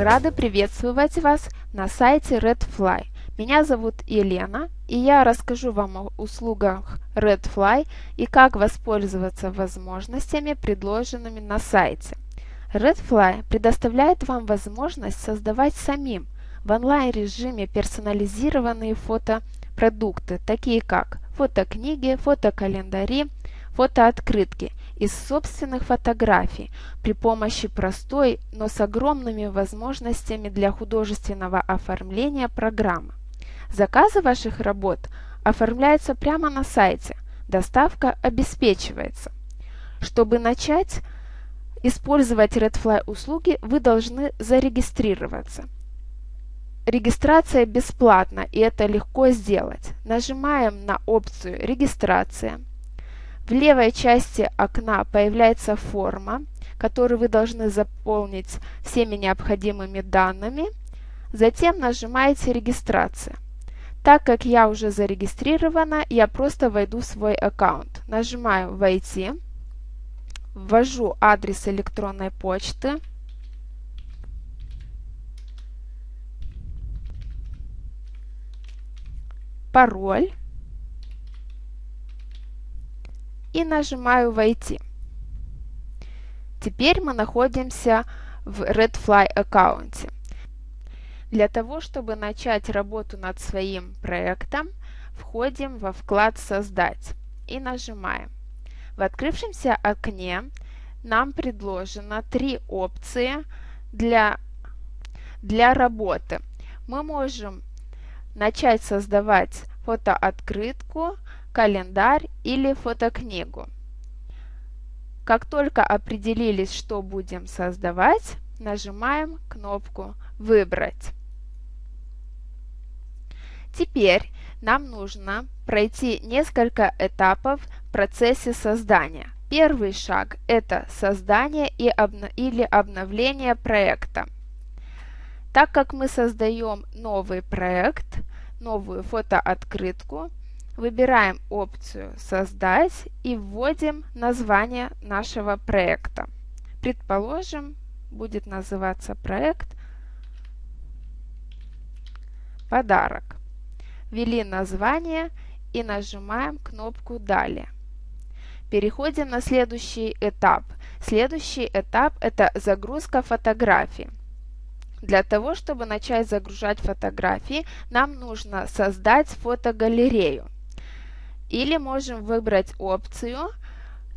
Мы рады приветствовать вас на сайте Redfly. Меня зовут Елена, и я расскажу вам о услугах Redfly и как воспользоваться возможностями, предложенными на сайте. Redfly предоставляет вам возможность создавать самим в онлайн-режиме персонализированные фотопродукты, такие как фотокниги, фотокалендари, фотооткрытки из собственных фотографий при помощи простой, но с огромными возможностями для художественного оформления программы. Заказы ваших работ оформляются прямо на сайте, доставка обеспечивается. Чтобы начать использовать Redfly услуги, вы должны зарегистрироваться. Регистрация бесплатна, и это легко сделать. Нажимаем на опцию «Регистрация». В левой части окна появляется форма, которую вы должны заполнить всеми необходимыми данными. Затем нажимаете «Регистрация». Так как я уже зарегистрирована, я просто войду в свой аккаунт. Нажимаю «Войти», ввожу адрес электронной почты, пароль и нажимаю «Войти». Теперь мы находимся в Redfly аккаунте. Для того, чтобы начать работу над своим проектом, входим во вклад «Создать» и нажимаем. В открывшемся окне нам предложено три опции для, для работы. Мы можем начать создавать фотооткрытку, календарь или фотокнигу. Как только определились, что будем создавать, нажимаем кнопку «Выбрать». Теперь нам нужно пройти несколько этапов в процессе создания. Первый шаг – это создание и обно или обновление проекта. Так как мы создаем новый проект, новую фотооткрытку, выбираем опцию «Создать» и вводим название нашего проекта. Предположим, будет называться проект «Подарок». Ввели название и нажимаем кнопку «Далее». Переходим на следующий этап. Следующий этап – это загрузка фотографий. Для того, чтобы начать загружать фотографии, нам нужно создать фотогалерею. Или можем выбрать опцию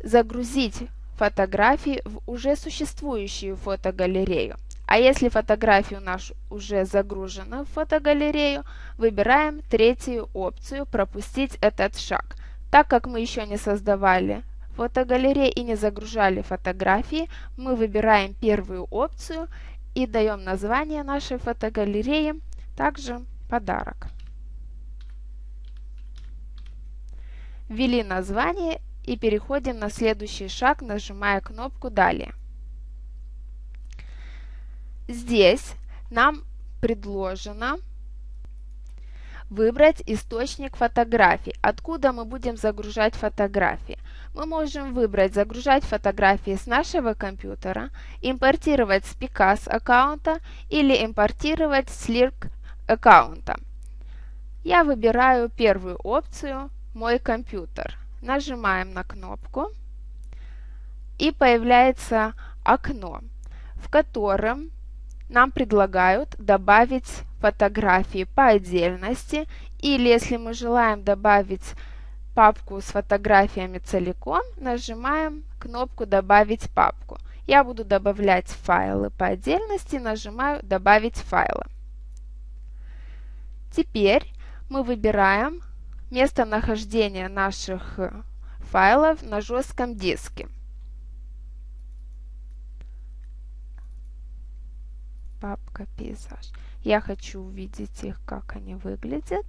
«Загрузить фотографии в уже существующую фотогалерею». А если фотография у нас уже загружена в фотогалерею, выбираем третью опцию «Пропустить этот шаг». Так как мы еще не создавали фотогалереи и не загружали фотографии, мы выбираем первую опцию и даем название нашей фотогалереи, также «Подарок». Ввели название и переходим на следующий шаг, нажимая кнопку «Далее». Здесь нам предложено выбрать источник фотографий, откуда мы будем загружать фотографии. Мы можем выбрать загружать фотографии с нашего компьютера, импортировать с Picas аккаунта или импортировать с Lirk аккаунта. Я выбираю первую опцию «Мой компьютер». Нажимаем на кнопку и появляется окно, в котором нам предлагают добавить фотографии по отдельности или если мы желаем добавить папку с фотографиями целиком, нажимаем кнопку «Добавить папку». Я буду добавлять файлы по отдельности, нажимаю «Добавить файлы». Теперь мы выбираем местонахождение наших файлов на жестком диске. папка пейзаж. Я хочу увидеть их, как они выглядят.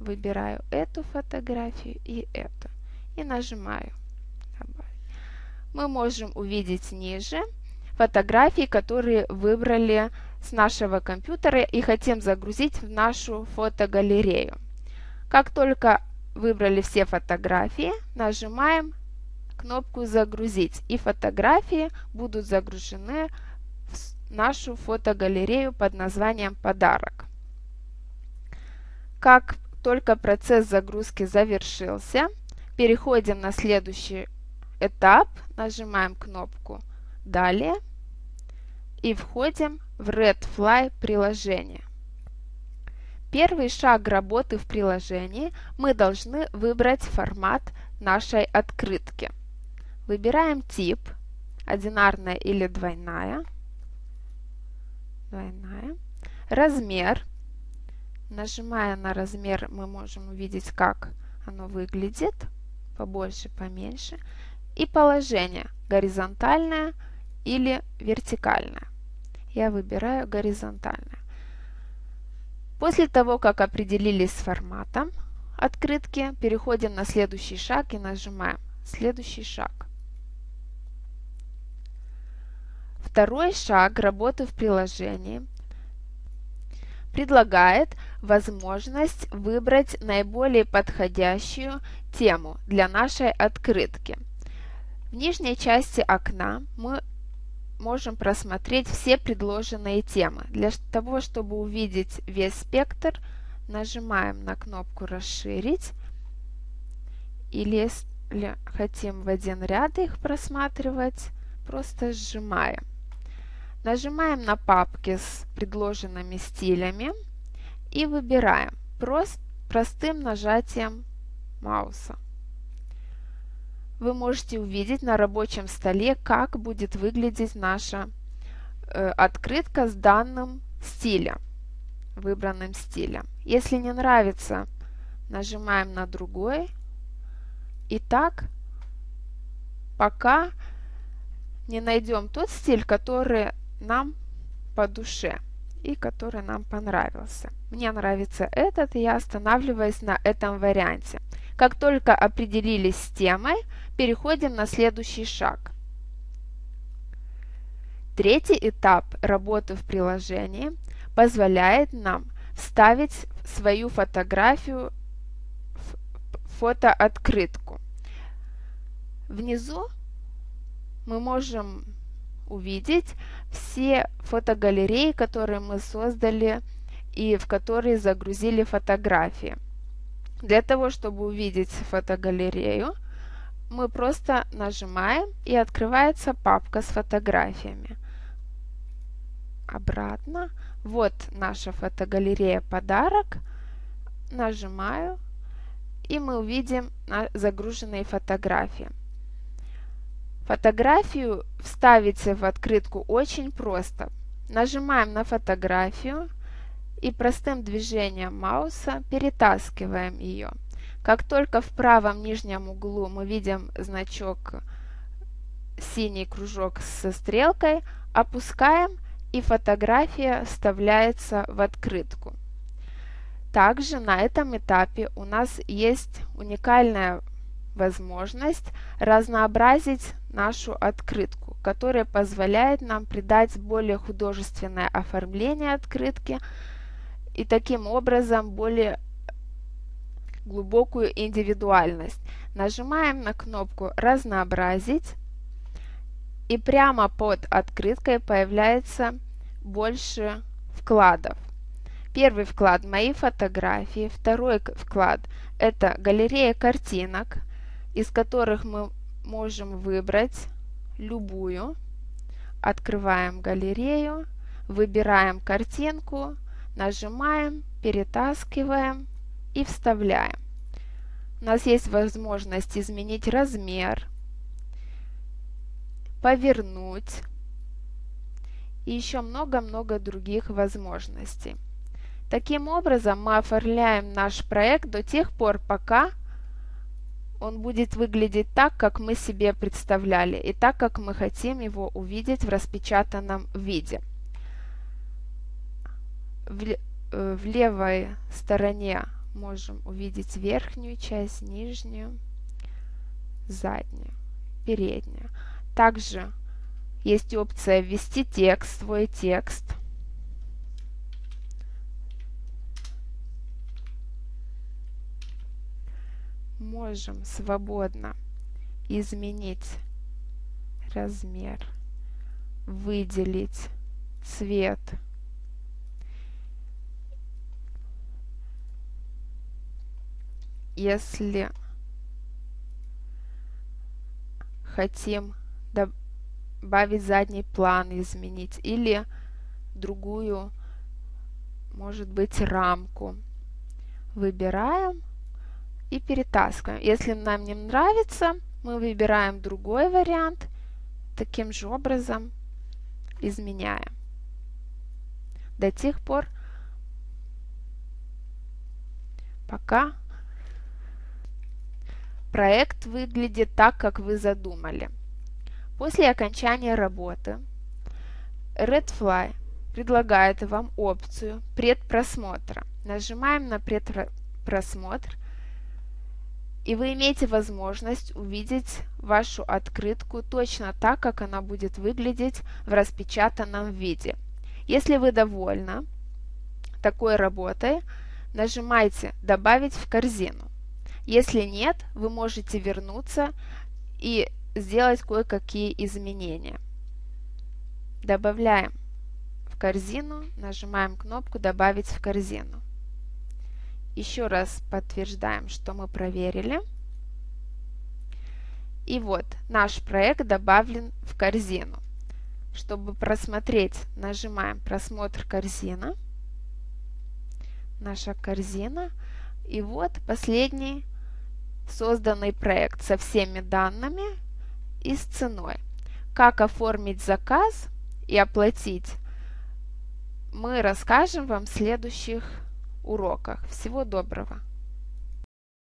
Выбираю эту фотографию и эту. И нажимаю Мы можем увидеть ниже фотографии, которые выбрали с нашего компьютера и хотим загрузить в нашу фотогалерею. Как только выбрали все фотографии, нажимаем кнопку «Загрузить», и фотографии будут загружены нашу фотогалерею под названием «Подарок». Как только процесс загрузки завершился, переходим на следующий этап, нажимаем кнопку «Далее» и входим в RedFly приложение. Первый шаг работы в приложении. Мы должны выбрать формат нашей открытки. Выбираем тип, одинарная или двойная, двойная, размер, нажимая на размер мы можем увидеть, как оно выглядит, побольше, поменьше, и положение, горизонтальное или вертикальное. Я выбираю горизонтальное. После того, как определились с форматом открытки, переходим на следующий шаг и нажимаем «Следующий шаг». Второй шаг работы в приложении предлагает возможность выбрать наиболее подходящую тему для нашей открытки. В нижней части окна мы можем просмотреть все предложенные темы. Для того, чтобы увидеть весь спектр, нажимаем на кнопку «Расширить». Или если хотим в один ряд их просматривать, просто сжимаем. Нажимаем на папки с предложенными стилями и выбираем прост, простым нажатием мауса. Вы можете увидеть на рабочем столе, как будет выглядеть наша э, открытка с данным стилем, выбранным стилем. Если не нравится, нажимаем на другой. И так, пока не найдем тот стиль, который нам по душе и который нам понравился. Мне нравится этот, и я останавливаюсь на этом варианте. Как только определились с темой, переходим на следующий шаг. Третий этап работы в приложении позволяет нам вставить свою фотографию в фотооткрытку. Внизу мы можем увидеть все фотогалереи, которые мы создали и в которые загрузили фотографии. Для того, чтобы увидеть фотогалерею, мы просто нажимаем и открывается папка с фотографиями. Обратно. Вот наша фотогалерея «Подарок». Нажимаю, и мы увидим загруженные фотографии. Фотографию вставить в открытку очень просто. Нажимаем на фотографию и простым движением мауса перетаскиваем ее. Как только в правом нижнем углу мы видим значок синий кружок со стрелкой, опускаем и фотография вставляется в открытку. Также на этом этапе у нас есть уникальная возможность разнообразить нашу открытку, которая позволяет нам придать более художественное оформление открытки и таким образом более глубокую индивидуальность. Нажимаем на кнопку «Разнообразить» и прямо под открыткой появляется больше вкладов. Первый вклад – мои фотографии. Второй вклад – это галерея картинок – из которых мы можем выбрать любую. Открываем галерею, выбираем картинку, нажимаем, перетаскиваем и вставляем. У нас есть возможность изменить размер, повернуть и еще много-много других возможностей. Таким образом, мы оформляем наш проект до тех пор, пока он будет выглядеть так, как мы себе представляли, и так, как мы хотим его увидеть в распечатанном виде. В, э, в левой стороне можем увидеть верхнюю часть, нижнюю, заднюю, переднюю. Также есть опция «Ввести текст», «Свой текст». можем свободно изменить размер, выделить цвет. Если хотим добавить задний план, изменить или другую, может быть, рамку. Выбираем и перетаскиваем. Если нам не нравится, мы выбираем другой вариант, таким же образом изменяем. До тех пор, пока проект выглядит так, как вы задумали. После окончания работы Redfly предлагает вам опцию предпросмотра. Нажимаем на предпросмотр, и вы имеете возможность увидеть вашу открытку точно так, как она будет выглядеть в распечатанном виде. Если вы довольны такой работой, нажимайте «Добавить в корзину». Если нет, вы можете вернуться и сделать кое-какие изменения. Добавляем в корзину, нажимаем кнопку «Добавить в корзину». Еще раз подтверждаем, что мы проверили. И вот наш проект добавлен в корзину. Чтобы просмотреть, нажимаем «Просмотр корзина». Наша корзина. И вот последний созданный проект со всеми данными и с ценой. Как оформить заказ и оплатить, мы расскажем вам в следующих уроках. Всего доброго!